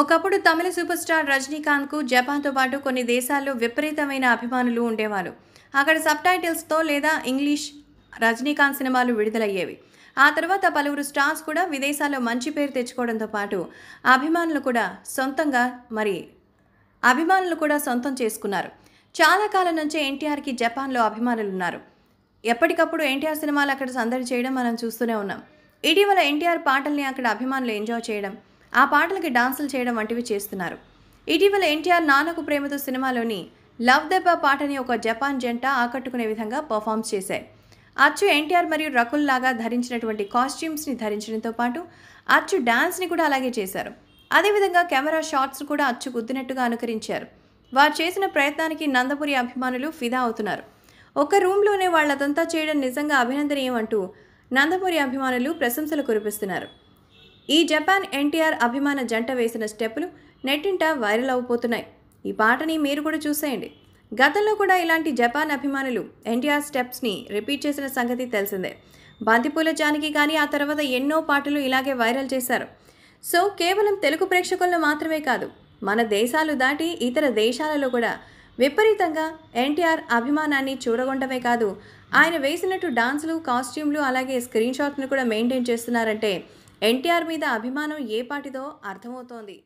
ఒకప్పుడు తమిళ super star రజనీకాంత్కు జపాన్తో పాటు కొన్ని దేశాల్లో విపరీతమైన అభిమానులు ఉండేవారు. అక్కడ సబ్ టైటిల్స్తో లేదా ఇంగ్లీష్ రజనీకాంత్ సినిమాలు విడుదలయ్యేవి. ఆ తర్వాత పలువురు స్టార్స్ కూడా విదేశాల్లో మంచి పేరు తెచ్చుకోవడంతో పాటు అభిమానులు కూడా సొంతంగా మరి అభిమానులు కూడా సొంతం చేసుకున్నారు. చాలా కాలం నుంచే ఎన్టీఆర్కి జపాన్లో అభిమానులు ఉన్నారు ఎప్పటికప్పుడు ఎన్టీఆర్ సినిమాలు అక్కడ సందడి చేయడం మనం చూస్తూనే ఉన్నాం. ఇటీవల ఎన్టీఆర్ పాటల్ని అక్కడ అభిమానులు ఎంజాయ్ చేయడం ఆ పాటలకి డాన్సులు చేయడం వంటివి చేస్తున్నారు. ఇటీవల ఎన్టీఆర్ నాన్నకు ప్రేమతో సినిమాలోని లవ్ దెబ్బ పాటని ఒక జపాన్ జంట ఆకట్టుకునే విధంగా పర్ఫార్మ్స్ చేశాయి. అచ్చు ఎన్టీఆర్ మరియు రకుల్ లాగా ధరించినటువంటి కాస్ట్యూమ్స్ని ధరించడంతో పాటు అచ్చు డాన్స్ని కూడా అలాగే చేశారు. అదేవిధంగా కెమెరా షాట్స్ కూడా అచ్చు గుద్దినట్టుగా అనుకరించారు. వారు చేసిన ప్రయత్నానికి నందపురి అభిమానులు ఫిదా అవుతున్నారు. ఒక రూమ్లోనే వాళ్ళదంతా చేయడం నిజంగా అభినందనీయం అంటూ నందపురి అభిమానులు ప్రశంసలు కురిపిస్తున్నారు. ఈ జపాన్ ఎన్టీఆర్ అభిమాన జంట వేసిన స్టెప్పులు నెట్టింట వైరల్ అవబోతున్నాయి. ఈ పాటని మీరు కూడా చూసేయండి. గతంలో కూడా ఇలాంటి జపాన్ అభిమానులు ఎన్టీఆర్ స్టెప్స్ని రిపీట్ చేసిన సంగతి తెలిసిందే. బంతిపూల జానికి కానీ ఆ తర్వాత ఎన్నో పాటలు ఇలాగే వైరల్ చేశారు. సో కేవలం తెలుగు ప్రేక్షకులను మాత్రమే కాదు మన దేశాలు దాటి ఇతర దేశాలలో కూడా విపరీతంగా ఎన్టీఆర్ అభిమానాన్ని చూడగొండమే కాదు ఆయన వేసినట్టు డాన్సులు కాస్ట్యూమ్లు అలాగే స్క్రీన్ షాట్ను కూడా మెయింటైన్ చేస్తున్నారంటే ఎన్టీఆర్ మీద అభిమానం ఏ పాటిదో అర్థమవుతోంది.